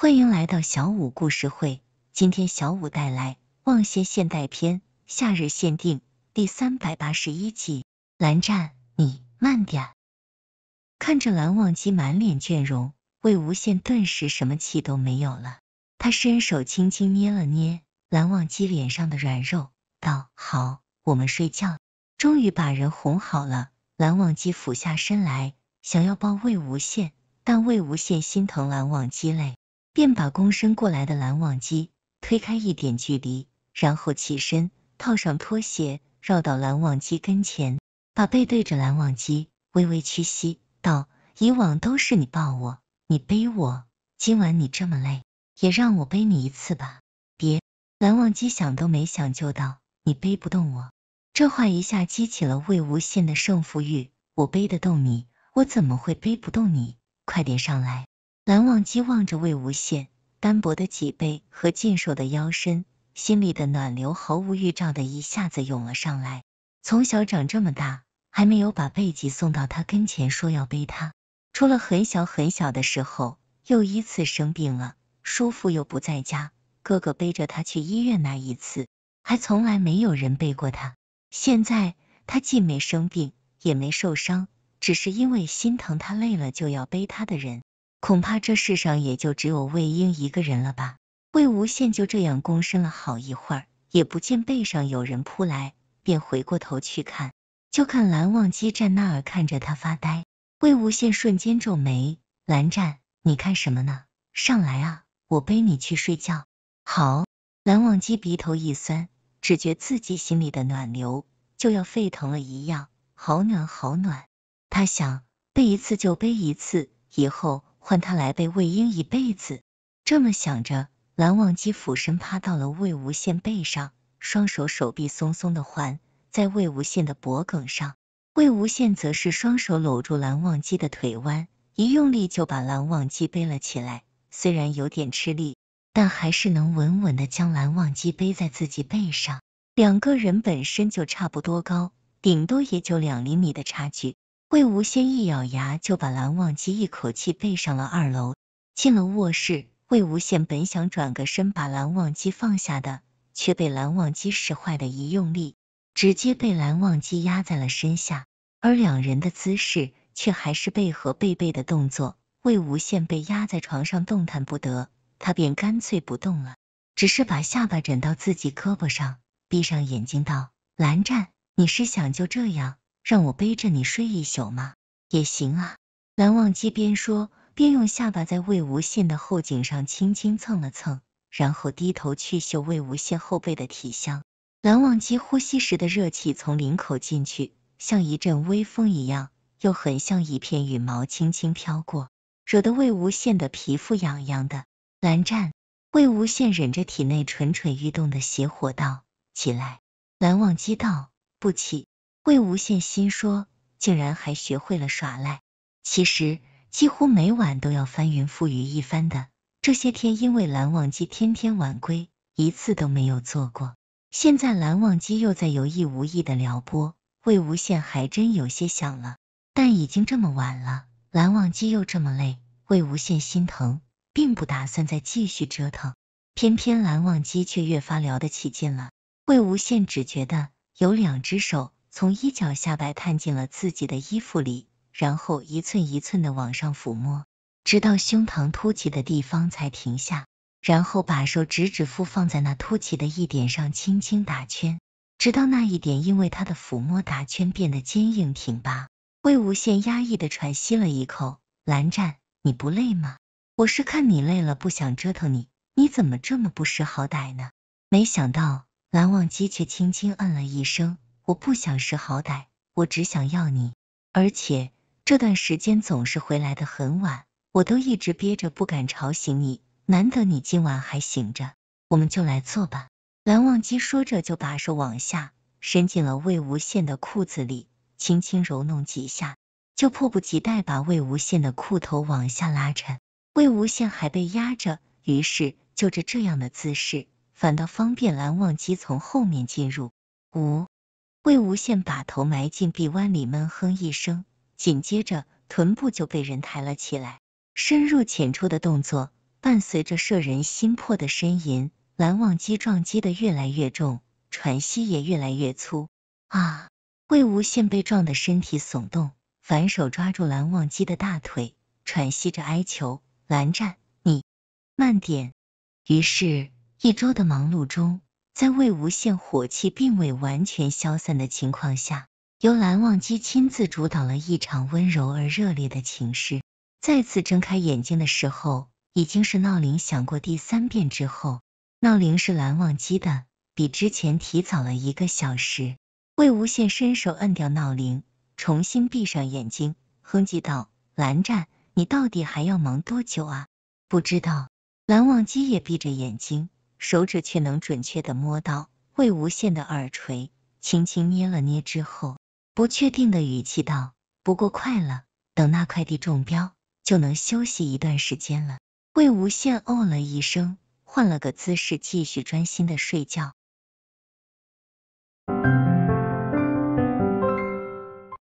欢迎来到小五故事会，今天小五带来《望县现代篇》夏日限定第三百八十一集。蓝湛，你慢点。看着蓝忘机满脸倦容，魏无羡顿时什么气都没有了。他伸手轻轻捏了捏蓝忘机脸上的软肉，道：“好，我们睡觉。”终于把人哄好了。蓝忘机俯下身来，想要抱魏无羡，但魏无羡心疼蓝忘机累。便把躬身过来的蓝忘机推开一点距离，然后起身套上拖鞋，绕到蓝忘机跟前，把背对着蓝忘机，微微屈膝，道：“以往都是你抱我，你背我，今晚你这么累，也让我背你一次吧。”别，蓝忘机想都没想就道：“你背不动我。”这话一下激起了魏无羡的胜负欲，我背得动你，我怎么会背不动你？快点上来。蓝忘机望着魏无羡单薄的脊背和健硕的腰身，心里的暖流毫无预兆的一下子涌了上来。从小长这么大，还没有把背脊送到他跟前说要背他，除了很小很小的时候，又一次生病了，叔父又不在家，哥哥背着他去医院那一次，还从来没有人背过他。现在他既没生病，也没受伤，只是因为心疼他累了就要背他的人。恐怕这世上也就只有魏婴一个人了吧。魏无羡就这样躬身了好一会儿，也不见背上有人扑来，便回过头去看，就看蓝忘机站那儿看着他发呆。魏无羡瞬间皱眉：“蓝湛，你看什么呢？上来啊，我背你去睡觉。”好。蓝忘机鼻头一酸，只觉自己心里的暖流就要沸腾了一样，好暖好暖。他想背一次就背一次，以后。换他来背魏婴一辈子，这么想着，蓝忘机俯身趴到了魏无羡背上，双手手臂松松的环在魏无羡的脖颈上，魏无羡则是双手搂住蓝忘机的腿弯，一用力就把蓝忘机背了起来。虽然有点吃力，但还是能稳稳的将蓝忘机背在自己背上。两个人本身就差不多高，顶多也就两厘米的差距。魏无羡一咬牙，就把蓝忘机一口气背上了二楼。进了卧室，魏无羡本想转个身把蓝忘机放下的，却被蓝忘机使坏的一用力，直接被蓝忘机压在了身下。而两人的姿势却还是背和背背的动作。魏无羡被压在床上动弹不得，他便干脆不动了，只是把下巴枕到自己胳膊上，闭上眼睛道：“蓝湛，你是想就这样？”让我背着你睡一宿吗？也行啊。蓝忘机边说边用下巴在魏无羡的后颈上轻轻蹭了蹭，然后低头去嗅魏无羡后背的体香。蓝忘机呼吸时的热气从领口进去，像一阵微风一样，又很像一片羽毛轻轻飘过，惹得魏无羡的皮肤痒痒的。蓝湛，魏无羡忍着体内蠢蠢欲动的邪火道：“起来。”蓝忘机道：“不起。”魏无羡心说，竟然还学会了耍赖。其实几乎每晚都要翻云覆雨一番的，这些天因为蓝忘机天天晚归，一次都没有做过。现在蓝忘机又在有意无意的撩拨，魏无羡还真有些想了。但已经这么晚了，蓝忘机又这么累，魏无羡心疼，并不打算再继续折腾。偏偏蓝忘机却越发聊得起劲了。魏无羡只觉得有两只手。从衣角下摆探进了自己的衣服里，然后一寸一寸的往上抚摸，直到胸膛凸起的地方才停下，然后把手指指腹放在那凸起的一点上轻轻打圈，直到那一点因为他的抚摸打圈变得坚硬挺拔。魏无羡压抑的喘息了一口，蓝湛，你不累吗？我是看你累了，不想折腾你，你怎么这么不识好歹呢？没想到蓝忘机却轻轻嗯了一声。我不想识好歹，我只想要你，而且这段时间总是回来的很晚，我都一直憋着不敢吵醒你，难得你今晚还醒着，我们就来做吧。蓝忘机说着就把手往下伸进了魏无羡的裤子里，轻轻揉弄几下，就迫不及待把魏无羡的裤头往下拉沉。魏无羡还被压着，于是就着这样的姿势，反倒方便蓝忘机从后面进入。五。魏无羡把头埋进臂弯里，闷哼一声，紧接着臀部就被人抬了起来。深入浅出的动作，伴随着摄人心魄的呻吟，蓝忘机撞击的越来越重，喘息也越来越粗。啊！魏无羡被撞的身体耸动，反手抓住蓝忘机的大腿，喘息着哀求：“蓝湛，你慢点。”于是，一周的忙碌中，在魏无羡火气并未完全消散的情况下，由蓝忘机亲自主导了一场温柔而热烈的情事。再次睁开眼睛的时候，已经是闹铃响过第三遍之后。闹铃是蓝忘机的，比之前提早了一个小时。魏无羡伸手摁掉闹铃，重新闭上眼睛，哼唧道：“蓝湛，你到底还要忙多久啊？”不知道。蓝忘机也闭着眼睛，手指却能准确的摸到魏无羡的耳垂轻轻捏了捏之后不确定的语气道不过快了等那块地中标就能休息一段时间了。魏无羡哦了一声换了个姿势继续专心的睡觉。